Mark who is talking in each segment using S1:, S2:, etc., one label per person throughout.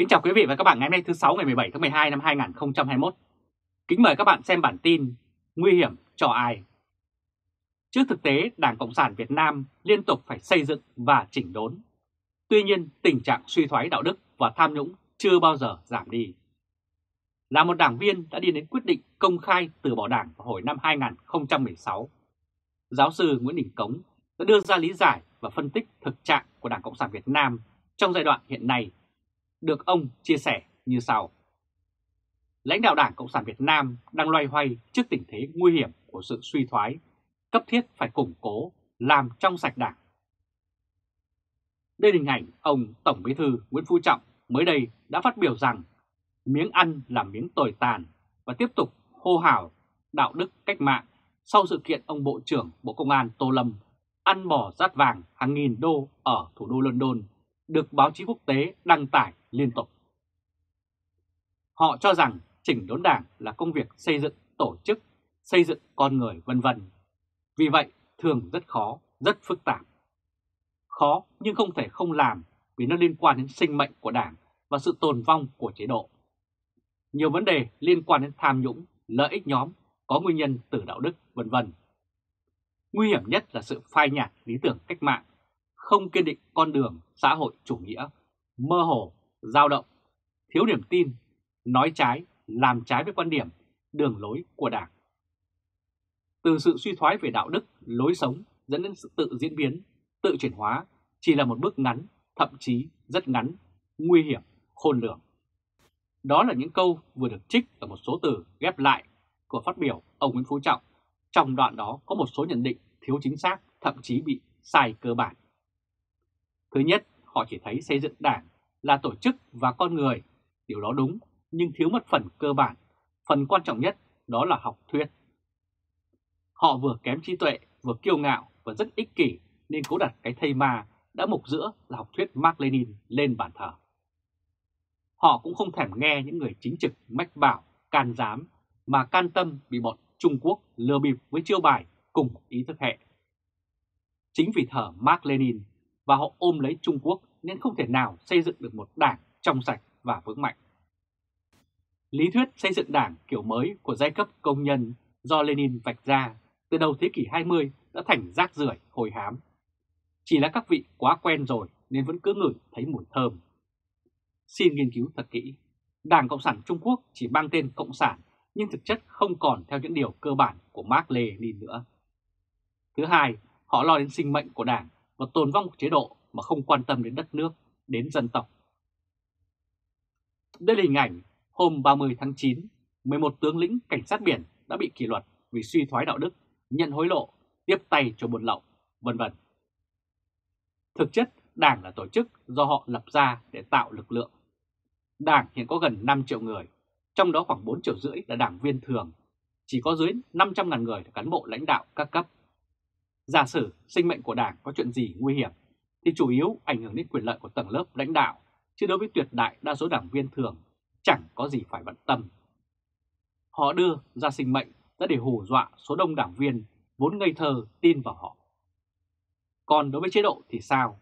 S1: Kính chào quý vị và các bạn ngày hôm nay thứ 6 ngày 17 tháng 12 năm 2021. Kính mời các bạn xem bản tin Nguy hiểm cho ai? Trước thực tế, Đảng Cộng sản Việt Nam liên tục phải xây dựng và chỉnh đốn. Tuy nhiên, tình trạng suy thoái đạo đức và tham nhũng chưa bao giờ giảm đi. Là một đảng viên đã đi đến quyết định công khai từ bỏ đảng vào hồi năm 2016, giáo sư Nguyễn Đình Cống đã đưa ra lý giải và phân tích thực trạng của Đảng Cộng sản Việt Nam trong giai đoạn hiện nay được ông chia sẻ như sau. Lãnh đạo Đảng Cộng sản Việt Nam đang loay hoay trước tình thế nguy hiểm của sự suy thoái, cấp thiết phải củng cố, làm trong sạch Đảng. Đây là hình ảnh ông Tổng Bí thư Nguyễn Phú Trọng mới đây đã phát biểu rằng miếng ăn là miếng tồi tàn và tiếp tục hô hào đạo đức cách mạng sau sự kiện ông Bộ trưởng Bộ Công an Tô Lâm ăn bò rát vàng hàng nghìn đô ở thủ đô London được báo chí quốc tế đăng tải liên tục. Họ cho rằng chỉnh đốn đảng là công việc xây dựng tổ chức, xây dựng con người vân vân. Vì vậy, thường rất khó, rất phức tạp. Khó nhưng không thể không làm vì nó liên quan đến sinh mệnh của đảng và sự tồn vong của chế độ. Nhiều vấn đề liên quan đến tham nhũng, lợi ích nhóm, có nguyên nhân từ đạo đức, vân vân. Nguy hiểm nhất là sự phai nhạt lý tưởng cách mạng, không kiên định con đường xã hội chủ nghĩa, mơ hồ dao động, thiếu niềm tin, nói trái, làm trái với quan điểm, đường lối của Đảng. Từ sự suy thoái về đạo đức, lối sống dẫn đến sự tự diễn biến, tự chuyển hóa chỉ là một bước ngắn, thậm chí rất ngắn, nguy hiểm, khôn lường. Đó là những câu vừa được trích ở một số từ ghép lại của phát biểu ông Nguyễn Phú Trọng. Trong đoạn đó có một số nhận định thiếu chính xác, thậm chí bị sai cơ bản. Thứ nhất, họ chỉ thấy xây dựng đảng là tổ chức và con người. Điều đó đúng, nhưng thiếu mất phần cơ bản. Phần quan trọng nhất đó là học thuyết. Họ vừa kém trí tuệ, vừa kiêu ngạo và rất ích kỷ nên cố đặt cái thây ma đã mục giữa là học thuyết Mark Lenin lên bàn thờ. Họ cũng không thèm nghe những người chính trực mách bảo, can giám mà can tâm bị bọn Trung Quốc lừa bịp với chiêu bài cùng ý thức hệ. Chính vì thờ Mark Lenin và họ ôm lấy Trung Quốc nên không thể nào xây dựng được một đảng trong sạch và vững mạnh. Lý thuyết xây dựng đảng kiểu mới của giai cấp công nhân do Lenin vạch ra từ đầu thế kỷ 20 đã thành rác rưởi hồi hám. Chỉ là các vị quá quen rồi nên vẫn cứ ngửi thấy mùi thơm. Xin nghiên cứu thật kỹ. Đảng Cộng sản Trung Quốc chỉ mang tên Cộng sản nhưng thực chất không còn theo những điều cơ bản của Mark Lenin nữa. Thứ hai, họ lo đến sinh mệnh của đảng và tồn vong của chế độ mà không quan tâm đến đất nước, đến dân tộc. Đây là hình ảnh hôm 30 tháng 9, 11 tướng lĩnh cảnh sát biển đã bị kỷ luật vì suy thoái đạo đức, nhận hối lộ, tiếp tay cho buôn lậu, vân vân. Thực chất, Đảng là tổ chức do họ lập ra để tạo lực lượng. Đảng hiện có gần 5 triệu người, trong đó khoảng 4 triệu rưỡi là đảng viên thường, chỉ có dưới 500.000 người là cán bộ lãnh đạo các cấp. Giả sử sinh mệnh của Đảng có chuyện gì nguy hiểm thì chủ yếu ảnh hưởng đến quyền lợi của tầng lớp lãnh đạo, chứ đối với tuyệt đại đa số đảng viên thường chẳng có gì phải bận tâm. Họ đưa ra sinh mệnh đã để hù dọa số đông đảng viên vốn ngây thơ tin vào họ. Còn đối với chế độ thì sao?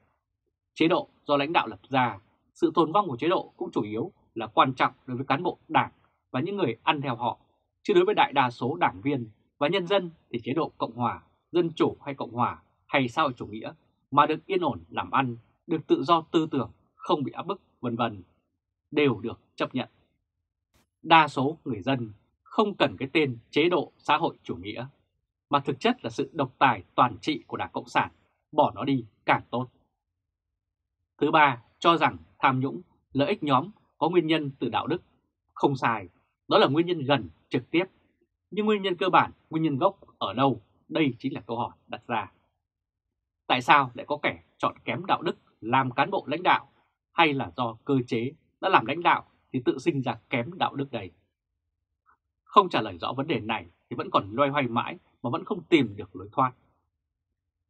S1: Chế độ do lãnh đạo lập ra, sự tồn vong của chế độ cũng chủ yếu là quan trọng đối với cán bộ đảng và những người ăn theo họ, chứ đối với đại đa số đảng viên và nhân dân thì chế độ Cộng Hòa, Dân Chủ hay Cộng Hòa hay xã hội chủ nghĩa mà được yên ổn làm ăn, được tự do tư tưởng, không bị áp bức, vân vân đều được chấp nhận. Đa số người dân không cần cái tên chế độ xã hội chủ nghĩa, mà thực chất là sự độc tài toàn trị của Đảng Cộng sản, bỏ nó đi càng tốt. Thứ ba, cho rằng tham nhũng, lợi ích nhóm có nguyên nhân từ đạo đức, không sai, đó là nguyên nhân gần, trực tiếp. Nhưng nguyên nhân cơ bản, nguyên nhân gốc ở đâu? Đây chính là câu hỏi đặt ra. Tại sao lại có kẻ chọn kém đạo đức làm cán bộ lãnh đạo hay là do cơ chế đã làm lãnh đạo thì tự sinh ra kém đạo đức đây? Không trả lời rõ vấn đề này thì vẫn còn loay hoay mãi mà vẫn không tìm được lối thoát.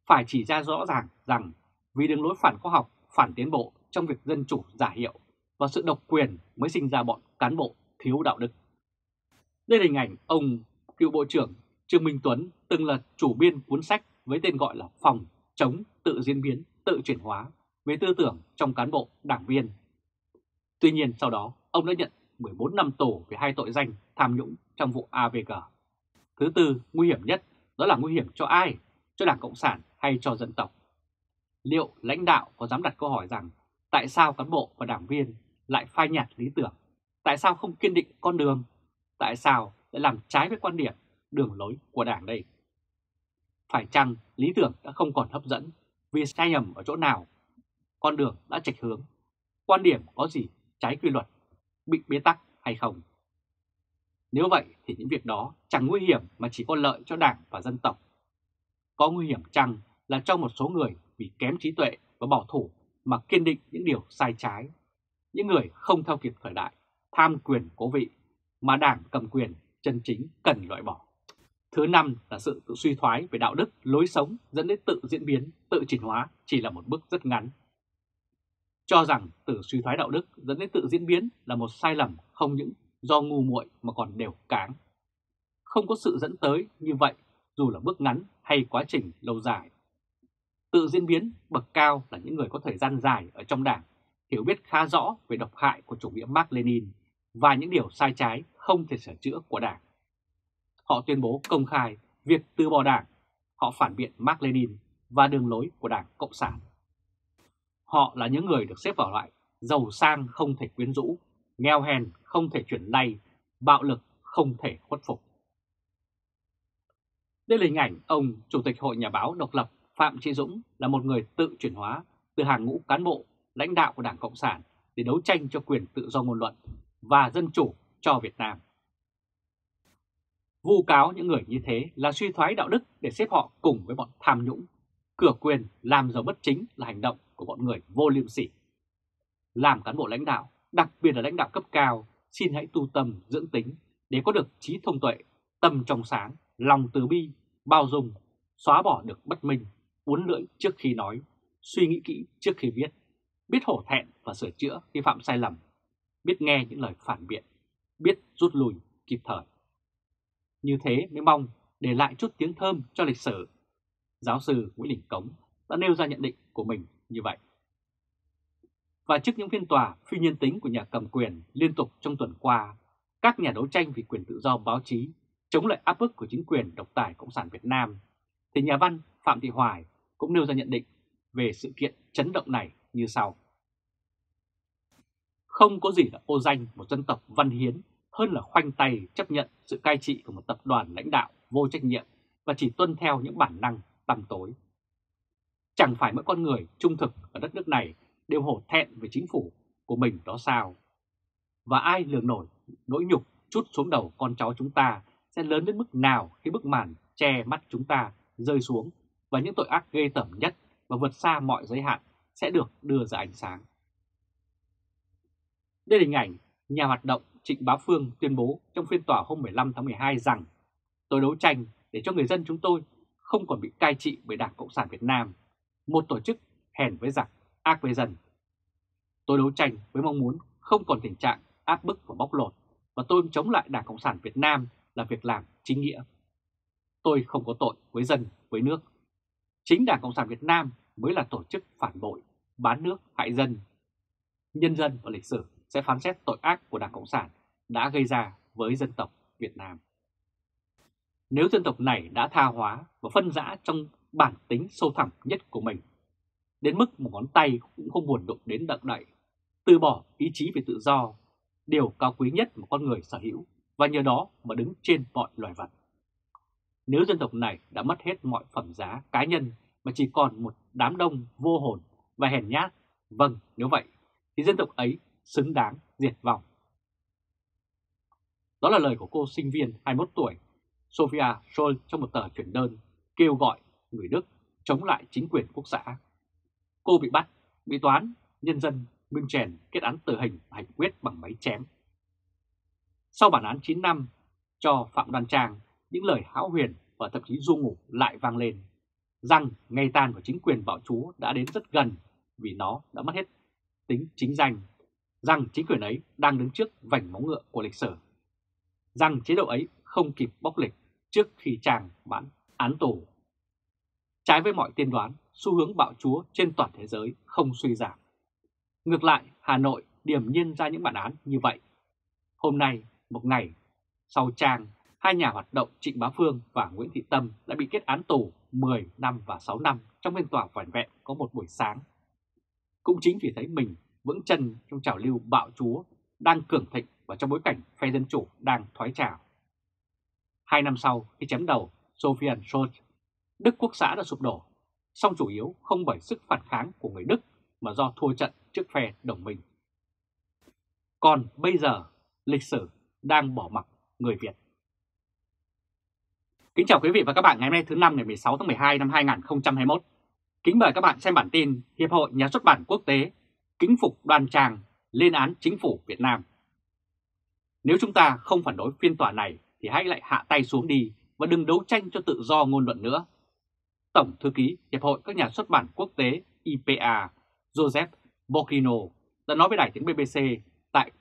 S1: Phải chỉ ra rõ ràng rằng vì đường lối phản khoa học, phản tiến bộ trong việc dân chủ giả hiệu và sự độc quyền mới sinh ra bọn cán bộ thiếu đạo đức. Đây là hình ảnh ông cựu Bộ trưởng Trương Minh Tuấn từng là chủ biên cuốn sách với tên gọi là Phòng chống tự diễn biến, tự chuyển hóa về tư tưởng trong cán bộ, đảng viên. Tuy nhiên sau đó, ông đã nhận 14 năm tù về hai tội danh tham nhũng trong vụ AVG. Thứ tư, nguy hiểm nhất, đó là nguy hiểm cho ai? Cho Đảng Cộng sản hay cho dân tộc? Liệu lãnh đạo có dám đặt câu hỏi rằng tại sao cán bộ và đảng viên lại phai nhạt lý tưởng? Tại sao không kiên định con đường? Tại sao lại làm trái với quan điểm, đường lối của đảng đây? Phải chăng lý tưởng đã không còn hấp dẫn vì sai nhầm ở chỗ nào? Con đường đã chạch hướng. Quan điểm có gì trái quy luật, bị bế tắc hay không? Nếu vậy thì những việc đó chẳng nguy hiểm mà chỉ có lợi cho đảng và dân tộc. Có nguy hiểm chăng là cho một số người vì kém trí tuệ và bảo thủ mà kiên định những điều sai trái. Những người không theo kịp thời đại, tham quyền cố vị mà đảng cầm quyền chân chính cần loại bỏ. Thứ năm là sự tự suy thoái về đạo đức, lối sống dẫn đến tự diễn biến, tự chuyển hóa chỉ là một bước rất ngắn. Cho rằng tự suy thoái đạo đức dẫn đến tự diễn biến là một sai lầm không những do ngu muội mà còn đều cáng. Không có sự dẫn tới như vậy dù là bước ngắn hay quá trình lâu dài. Tự diễn biến bậc cao là những người có thời gian dài ở trong đảng, hiểu biết khá rõ về độc hại của chủ nghĩa Mark Lenin và những điều sai trái không thể sửa chữa của đảng. Họ tuyên bố công khai việc từ bỏ đảng, họ phản biện Mark Lenin và đường lối của đảng Cộng sản. Họ là những người được xếp vào loại giàu sang không thể quyến rũ, nghèo hèn không thể chuyển lay, bạo lực không thể khuất phục. Đây là hình ảnh ông Chủ tịch Hội Nhà báo độc lập Phạm Trí Dũng là một người tự chuyển hóa từ hàng ngũ cán bộ, lãnh đạo của Đảng Cộng sản để đấu tranh cho quyền tự do ngôn luận và dân chủ cho Việt Nam. Vu cáo những người như thế là suy thoái đạo đức để xếp họ cùng với bọn tham nhũng. Cửa quyền làm giàu bất chính là hành động của bọn người vô liêm sỉ. Làm cán bộ lãnh đạo, đặc biệt là lãnh đạo cấp cao, xin hãy tu tâm dưỡng tính để có được trí thông tuệ, tâm trong sáng, lòng từ bi, bao dung, xóa bỏ được bất minh, uốn lưỡi trước khi nói, suy nghĩ kỹ trước khi viết, biết hổ thẹn và sửa chữa khi phạm sai lầm, biết nghe những lời phản biện, biết rút lui kịp thời. Như thế mới mong để lại chút tiếng thơm cho lịch sử. Giáo sư Nguyễn Đình Cống đã nêu ra nhận định của mình như vậy. Và trước những phiên tòa phi nhân tính của nhà cầm quyền liên tục trong tuần qua, các nhà đấu tranh vì quyền tự do báo chí chống lại áp bức của chính quyền độc tài Cộng sản Việt Nam, thì nhà văn Phạm Thị Hoài cũng nêu ra nhận định về sự kiện chấn động này như sau. Không có gì là ô danh một dân tộc văn hiến hơn là khoanh tay chấp nhận sự cai trị của một tập đoàn lãnh đạo vô trách nhiệm và chỉ tuân theo những bản năng tăm tối. Chẳng phải mỗi con người trung thực ở đất nước này đều hổ thẹn về chính phủ của mình đó sao? Và ai lường nổi nỗi nhục chút xuống đầu con cháu chúng ta sẽ lớn đến mức nào khi bức màn che mắt chúng ta rơi xuống và những tội ác ghê tởm nhất và vượt xa mọi giới hạn sẽ được đưa ra ánh sáng. Đây là hình ảnh nhà hoạt động Trịnh Bá Phương tuyên bố trong phiên tòa hôm 15 tháng 12 rằng tôi đấu tranh để cho người dân chúng tôi không còn bị cai trị bởi Đảng Cộng sản Việt Nam, một tổ chức hèn với giặc, ác với dân. Tôi đấu tranh với mong muốn không còn tình trạng áp bức và bóc lột và tôi chống lại Đảng Cộng sản Việt Nam là việc làm chính nghĩa. Tôi không có tội với dân, với nước. Chính Đảng Cộng sản Việt Nam mới là tổ chức phản bội, bán nước, hại dân. Nhân dân và lịch sử sẽ phán xét tội ác của Đảng Cộng sản đã gây ra với dân tộc Việt Nam. Nếu dân tộc này đã tha hóa và phân rã trong bản tính sâu thẳm nhất của mình, đến mức một ngón tay cũng không buồn đụng đến đặng đậy, từ bỏ ý chí về tự do, điều cao quý nhất mà con người sở hữu và nhờ đó mà đứng trên mọi loài vật. Nếu dân tộc này đã mất hết mọi phẩm giá cá nhân mà chỉ còn một đám đông vô hồn và hèn nhát, vâng nếu vậy thì dân tộc ấy xứng đáng diệt vong. Đó là lời của cô sinh viên 21 tuổi Sophia Scholl trong một tờ chuyển đơn kêu gọi người Đức chống lại chính quyền quốc xã. Cô bị bắt, bị toán, nhân dân München kết án tử hình hành quyết bằng máy chém. Sau bản án 9 năm cho Phạm Đoan Trang, những lời hão huyền và thậm chí du ngủ lại vang lên rằng ngày tan của chính quyền bạo chúa đã đến rất gần vì nó đã mất hết tính chính danh, rằng chính quyền ấy đang đứng trước vành móng ngựa của lịch sử, rằng chế độ ấy không kịp bóc lịch trước khi chàng bán án tù. Trái với mọi tiên đoán, xu hướng bạo chúa trên toàn thế giới không suy giảm. Ngược lại, Hà Nội điểm nhiên ra những bản án như vậy. Hôm nay, một ngày sau trang, hai nhà hoạt động Trịnh Bá Phương và Nguyễn Thị Tâm đã bị kết án tù 10 năm và 6 năm trong phiên tòa vỏn vẹn có một buổi sáng. Cũng chính vì thấy mình vững chân trong trào lưu bạo chúa đang cường thịnh và trong bối cảnh phe dân chủ đang thoái trào. Hai năm sau khi chém đầu Sofian Scholz, Đức Quốc xã đã sụp đổ, song chủ yếu không bởi sức phản kháng của người Đức mà do thua trận trước phe đồng minh. Còn bây giờ, lịch sử đang bỏ mặc người Việt. Kính chào quý vị và các bạn ngày hôm nay thứ năm ngày 16 tháng 12 năm 2021. Kính mời các bạn xem bản tin Hiệp hội Nhà xuất bản quốc tế kính phục đoàn tràng lên án chính phủ Việt Nam. Nếu chúng ta không phản đối phiên tòa này thì hãy lại hạ tay xuống đi và đừng đấu tranh cho tự do ngôn luận nữa. Tổng thư ký Hiệp hội các nhà xuất bản quốc tế IPA Joseph Bocchino đã nói với đài tiếng BBC tại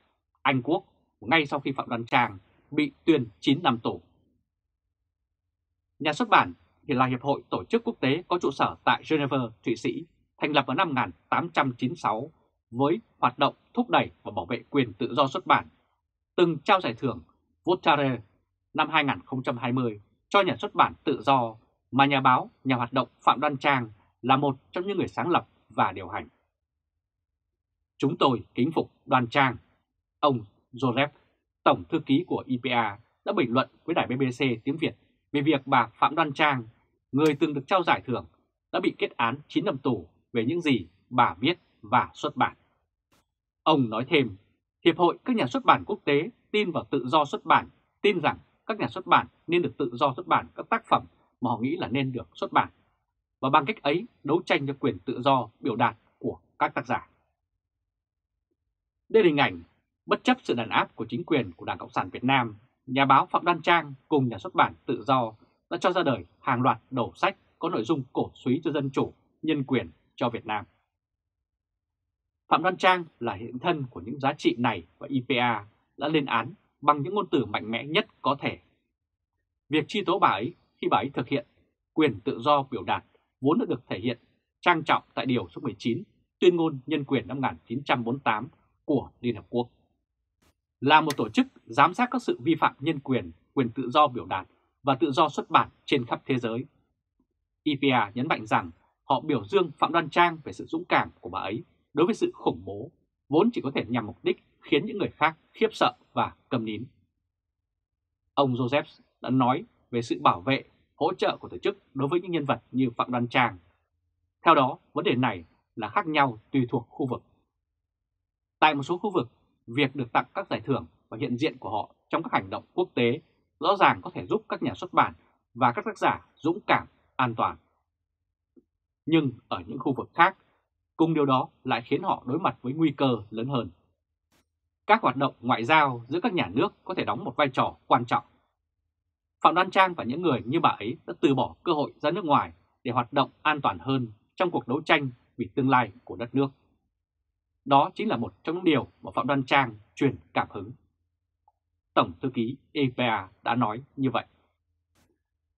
S1: Anh Quốc ngay sau khi Phạm Đoan Trang bị tuyên 9 năm tù. Nhà xuất bản thì là hiệp hội tổ chức quốc tế có trụ sở tại Geneva, Thụy Sĩ, thành lập vào năm 1896 với hoạt động thúc đẩy và bảo vệ quyền tự do xuất bản, từng trao giải thưởng Voltaire năm 2020 cho nhà xuất bản tự do mà nhà báo, nhà hoạt động Phạm Đoan Trang là một trong những người sáng lập và điều hành. Chúng tôi kính phục Đoan Trang. Ông Joseph, Tổng Thư ký của IPA, đã bình luận với đài BBC tiếng Việt về việc bà Phạm Đoan Trang, người từng được trao giải thưởng, đã bị kết án 9 năm tù về những gì bà viết và xuất bản. Ông nói thêm, Hiệp hội các nhà xuất bản quốc tế tin vào tự do xuất bản, tin rằng các nhà xuất bản nên được tự do xuất bản các tác phẩm mà họ nghĩ là nên được xuất bản, và bằng cách ấy đấu tranh cho quyền tự do biểu đạt của các tác giả. Đây là hình ảnh bất chấp sự đàn áp của chính quyền của Đảng Cộng sản Việt Nam, nhà báo Phạm Đoan Trang cùng nhà xuất bản tự do đã cho ra đời hàng loạt đầu sách có nội dung cổ suý cho dân chủ, nhân quyền cho Việt Nam. Phạm Đoan Trang là hiện thân của những giá trị này và IPA đã lên án bằng những ngôn từ mạnh mẽ nhất có thể. Việc chi tố bà ấy khi bà ấy thực hiện quyền tự do biểu đạt vốn đã được thể hiện trang trọng tại Điều số 19 Tuyên ngôn Nhân quyền năm 1948 của Liên Hợp Quốc. Là một tổ chức giám sát các sự vi phạm nhân quyền, quyền tự do biểu đạt và tự do xuất bản trên khắp thế giới. IPA nhấn mạnh rằng họ biểu dương Phạm Đoan Trang về sự dũng cảm của bà ấy đối với sự khủng bố, vốn chỉ có thể nhằm mục đích khiến những người khác khiếp sợ và cầm nín. Ông Joseph đã nói về sự bảo vệ, hỗ trợ của tổ chức đối với những nhân vật như Phạm Đoan Trang. Theo đó, vấn đề này là khác nhau tùy thuộc khu vực. Tại một số khu vực, việc được tặng các giải thưởng và hiện diện của họ trong các hành động quốc tế rõ ràng có thể giúp các nhà xuất bản và các tác giả dũng cảm, an toàn. Nhưng ở những khu vực khác, cùng điều đó lại khiến họ đối mặt với nguy cơ lớn hơn. Các hoạt động ngoại giao giữa các nhà nước có thể đóng một vai trò quan trọng. Phạm Đoan Trang và những người như bà ấy đã từ bỏ cơ hội ra nước ngoài để hoạt động an toàn hơn trong cuộc đấu tranh vì tương lai của đất nước. Đó chính là một trong những điều mà Phạm Đoan Trang truyền cảm hứng. Tổng thư ký EPA đã nói như vậy.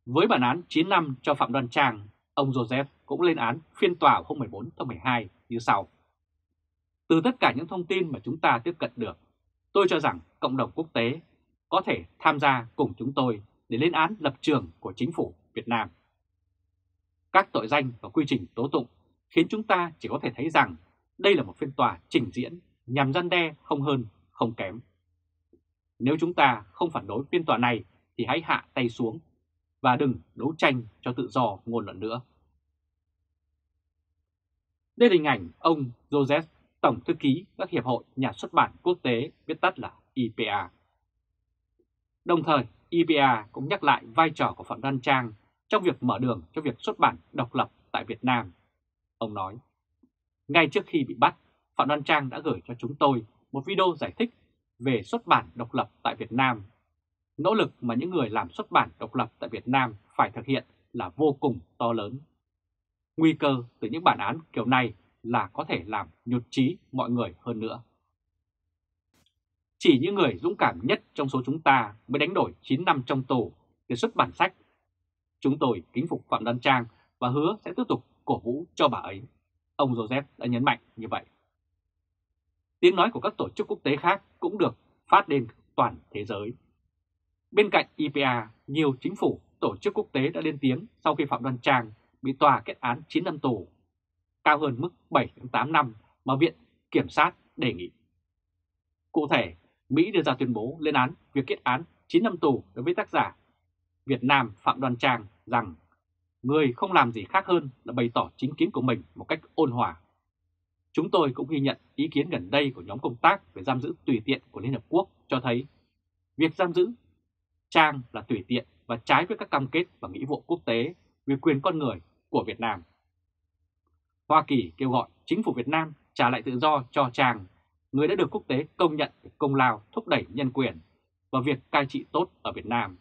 S1: Với bản án 9 năm cho Phạm Đoan Trang, ông Joseph cũng lên án phiên tòa hôm 14 tháng 12 như sau. Từ tất cả những thông tin mà chúng ta tiếp cận được, tôi cho rằng cộng đồng quốc tế có thể tham gia cùng chúng tôi để lên án lập trường của chính phủ Việt Nam. Các tội danh và quy trình tố tụng khiến chúng ta chỉ có thể thấy rằng đây là một phiên tòa trình diễn nhằm gian đe không hơn, không kém. Nếu chúng ta không phản đối phiên tòa này thì hãy hạ tay xuống và đừng đấu tranh cho tự do ngôn luận nữa. Đây là hình ảnh ông Joseph, Tổng Thư ký các Hiệp hội Nhà xuất bản quốc tế, viết tắt là IPA. Đồng thời, IPA cũng nhắc lại vai trò của Phạm Đoan Trang trong việc mở đường cho việc xuất bản độc lập tại Việt Nam. Ông nói, ngay trước khi bị bắt, Phạm Đoan Trang đã gửi cho chúng tôi một video giải thích về xuất bản độc lập tại Việt Nam. Nỗ lực mà những người làm xuất bản độc lập tại Việt Nam phải thực hiện là vô cùng to lớn. Nguy cơ từ những bản án kiểu này là có thể làm nhụt chí mọi người hơn nữa. Chỉ những người dũng cảm nhất trong số chúng ta mới đánh đổi 9 năm trong tù để xuất bản sách. Chúng tôi kính phục Phạm Đoan Trang và hứa sẽ tiếp tục cổ vũ cho bà ấy. Ông Joseph đã nhấn mạnh như vậy. tiếng nói của các tổ chức quốc tế khác cũng được phát lên toàn thế giới. Bên cạnh IPA, nhiều chính phủ, tổ chức quốc tế đã lên tiếng sau khi Phạm Đoan Trang bị tòa kết án 9 năm tù, cao hơn mức 7-8 năm mà Viện Kiểm sát đề nghị. Cụ thể, Mỹ đưa ra tuyên bố lên án việc kết án 9 năm tù đối với tác giả Việt Nam Phạm Đoan Trang rằng người không làm gì khác hơn là bày tỏ chính kiến của mình một cách ôn hòa. Chúng tôi cũng ghi nhận ý kiến gần đây của nhóm công tác về giam giữ tùy tiện của Liên Hợp Quốc cho thấy việc giam giữ Trang là tùy tiện và trái với các cam kết và nghĩa vụ quốc tế về quyền con người của Việt Nam. Hoa Kỳ kêu gọi chính phủ Việt Nam trả lại tự do cho Trang, người đã được quốc tế công nhận công lao thúc đẩy nhân quyền và việc cai trị tốt ở Việt Nam,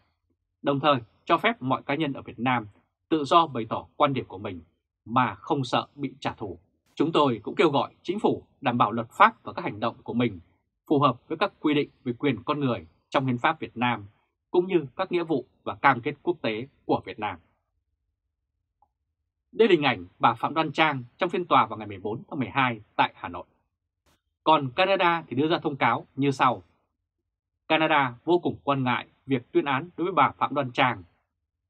S1: đồng thời cho phép mọi cá nhân ở Việt Nam tự do bày tỏ quan điểm của mình mà không sợ bị trả thù. Chúng tôi cũng kêu gọi chính phủ đảm bảo luật pháp và các hành động của mình phù hợp với các quy định về quyền con người trong hiến pháp Việt Nam cũng như các nghĩa vụ và cam kết quốc tế của Việt Nam. Đây là hình ảnh bà Phạm Đoan Trang trong phiên tòa vào ngày 14 tháng 12 tại Hà Nội. Còn Canada thì đưa ra thông cáo như sau. Canada vô cùng quan ngại việc tuyên án đối với bà Phạm Đoan Trang.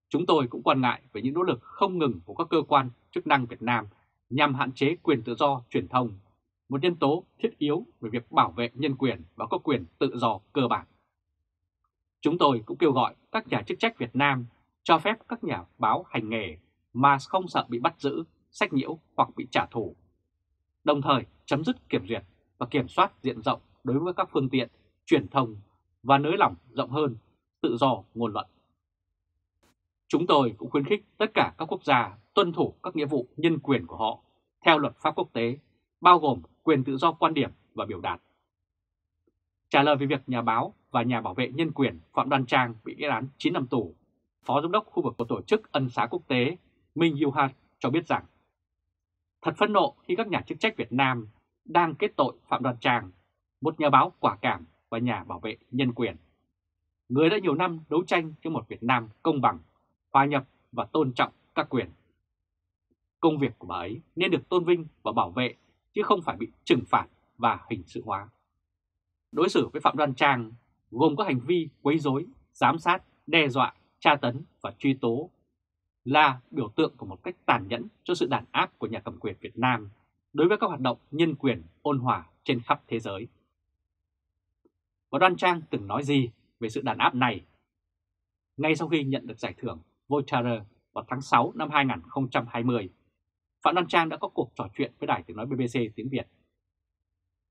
S1: Chúng tôi cũng quan ngại về những nỗ lực không ngừng của các cơ quan chức năng Việt Nam nhằm hạn chế quyền tự do truyền thông, một nhân tố thiết yếu về việc bảo vệ nhân quyền và có quyền tự do cơ bản. Chúng tôi cũng kêu gọi các nhà chức trách Việt Nam cho phép các nhà báo hành nghề mà không sợ bị bắt giữ, sách nhiễu hoặc bị trả thù. Đồng thời chấm dứt kiểm duyệt và kiểm soát diện rộng đối với các phương tiện, truyền thông và nới lỏng rộng hơn tự do ngôn luận. Chúng tôi cũng khuyến khích tất cả các quốc gia tuân thủ các nghĩa vụ nhân quyền của họ theo luật pháp quốc tế, bao gồm quyền tự do quan điểm và biểu đạt. Trả lời về việc nhà báo và nhà bảo vệ nhân quyền Phạm Đoan Trang bị kết án 9 năm tù, Phó Giám đốc khu vực của Tổ chức Ân xá Quốc tế Minh Yuhan cho biết rằng Thật phẫn nộ khi các nhà chức trách Việt Nam đang kết tội Phạm Đoàn Trang, một nhà báo quả cảm và nhà bảo vệ nhân quyền. Người đã nhiều năm đấu tranh cho một Việt Nam công bằng, hòa nhập và tôn trọng các quyền. Công việc của bà ấy nên được tôn vinh và bảo vệ chứ không phải bị trừng phạt và hình sự hóa. Đối xử với Phạm Đoàn Trang gồm các hành vi quấy rối, giám sát, đe dọa, tra tấn và truy tố là biểu tượng của một cách tàn nhẫn cho sự đàn áp của nhà cầm quyền Việt Nam đối với các hoạt động nhân quyền ôn hòa trên khắp thế giới. Và Đoan Trang từng nói gì về sự đàn áp này? Ngay sau khi nhận được giải thưởng Voltaire vào tháng 6 năm 2020, Phạm Đoan Trang đã có cuộc trò chuyện với đài tiếng nói BBC tiếng Việt.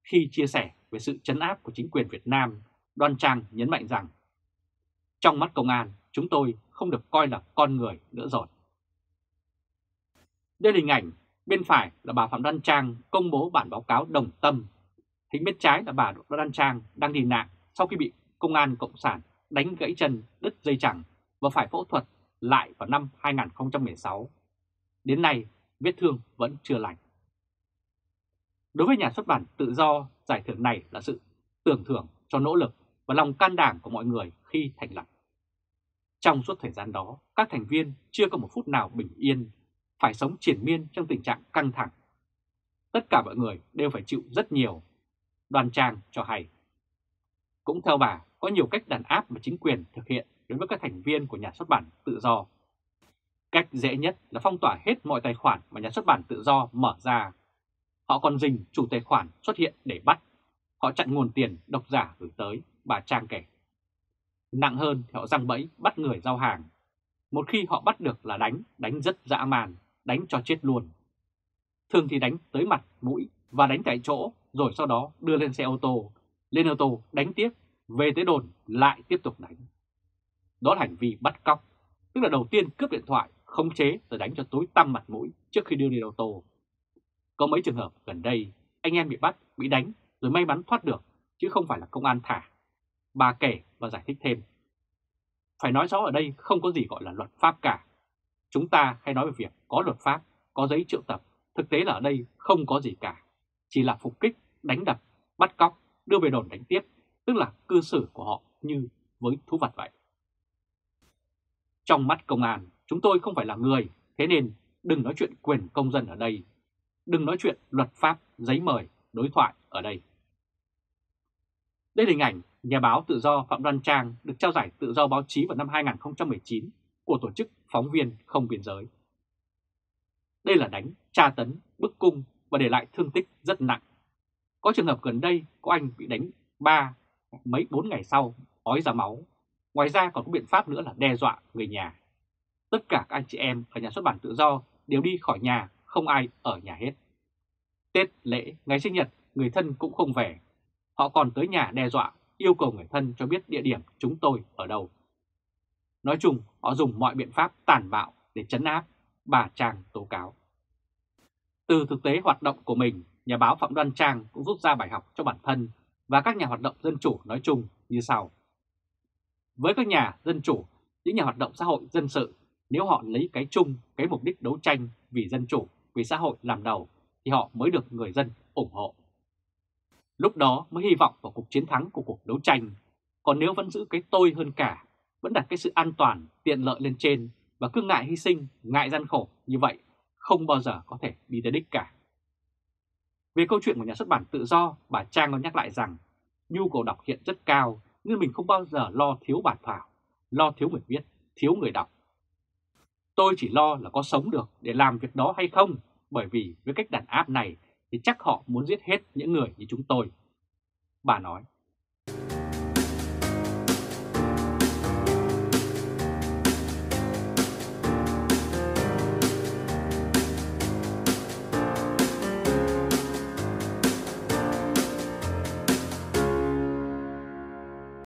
S1: Khi chia sẻ về sự chấn áp của chính quyền Việt Nam, Đoan Trang nhấn mạnh rằng trong mắt công an, chúng tôi không được coi là con người nữa rồi. Đây là hình ảnh, bên phải là bà Phạm Đan Trang công bố bản báo cáo đồng tâm. Hình bên trái là bà Đan Trang đang đi nạn sau khi bị công an Cộng sản đánh gãy chân, đứt dây chẳng và phải phẫu thuật lại vào năm 2016. Đến nay, vết thương vẫn chưa lành. Đối với nhà xuất bản tự do, giải thưởng này là sự tưởng thưởng cho nỗ lực và lòng can đảm của mọi người khi thành lập. Trong suốt thời gian đó, các thành viên chưa có một phút nào bình yên, phải sống triển miên trong tình trạng căng thẳng. Tất cả mọi người đều phải chịu rất nhiều, đoàn trang cho hay. Cũng theo bà, có nhiều cách đàn áp mà chính quyền thực hiện đối với các thành viên của nhà xuất bản tự do. Cách dễ nhất là phong tỏa hết mọi tài khoản mà nhà xuất bản tự do mở ra. Họ còn dình chủ tài khoản xuất hiện để bắt. Họ chặn nguồn tiền độc giả gửi tới, bà Trang kể. Nặng hơn thì họ răng bẫy bắt người giao hàng. Một khi họ bắt được là đánh, đánh rất dã man, đánh cho chết luôn. Thường thì đánh tới mặt, mũi và đánh tại chỗ, rồi sau đó đưa lên xe ô tô, lên ô tô đánh tiếp, về tới đồn lại tiếp tục đánh. Đó là hành vi bắt cóc, tức là đầu tiên cướp điện thoại, khống chế rồi đánh cho tối tăm mặt mũi trước khi đưa lên ô tô. Có mấy trường hợp gần đây, anh em bị bắt, bị đánh rồi may mắn thoát được, chứ không phải là công an thả. Bà kể và giải thích thêm. Phải nói rõ ở đây không có gì gọi là luật pháp cả. Chúng ta hay nói về việc có luật pháp, có giấy triệu tập, thực tế là ở đây không có gì cả. Chỉ là phục kích, đánh đập, bắt cóc, đưa về đồn đánh tiếp, tức là cư xử của họ như với thú vật vậy. Trong mắt công an, chúng tôi không phải là người, thế nên đừng nói chuyện quyền công dân ở đây. Đừng nói chuyện luật pháp, giấy mời, đối thoại ở đây. Đây là hình ảnh nhà báo tự do Phạm Đoan Trang được trao giải tự do báo chí vào năm 2019 của tổ chức Phóng viên Không Biên Giới. Đây là đánh, tra tấn, bức cung và để lại thương tích rất nặng. Có trường hợp gần đây có anh bị đánh ba mấy bốn ngày sau ói ra máu. Ngoài ra còn có biện pháp nữa là đe dọa người nhà. Tất cả các anh chị em ở nhà xuất bản tự do đều đi khỏi nhà, không ai ở nhà hết. Tết, lễ, ngày sinh nhật, người thân cũng không về. Họ còn tới nhà đe dọa, yêu cầu người thân cho biết địa điểm chúng tôi ở đâu. Nói chung, họ dùng mọi biện pháp tàn bạo để chấn áp, bà Trang tố cáo. Từ thực tế hoạt động của mình, nhà báo Phạm Đoan Trang cũng rút ra bài học cho bản thân và các nhà hoạt động dân chủ nói chung như sau. Với các nhà dân chủ, những nhà hoạt động xã hội dân sự, nếu họ lấy cái chung, cái mục đích đấu tranh vì dân chủ, vì xã hội làm đầu, thì họ mới được người dân ủng hộ. Lúc đó mới hy vọng vào cuộc chiến thắng của cuộc đấu tranh, còn nếu vẫn giữ cái tôi hơn cả, vẫn đặt cái sự an toàn, tiện lợi lên trên và cứ ngại hy sinh, ngại gian khổ như vậy, không bao giờ có thể đi tới đích cả. Về câu chuyện của nhà xuất bản tự do, bà Trang có nhắc lại rằng nhu cầu đọc hiện rất cao nhưng mình không bao giờ lo thiếu bản thảo, lo thiếu người viết, thiếu người đọc. Tôi chỉ lo là có sống được để làm việc đó hay không, bởi vì với cách đàn áp này thì chắc họ muốn giết hết những người như chúng tôi. Bà nói.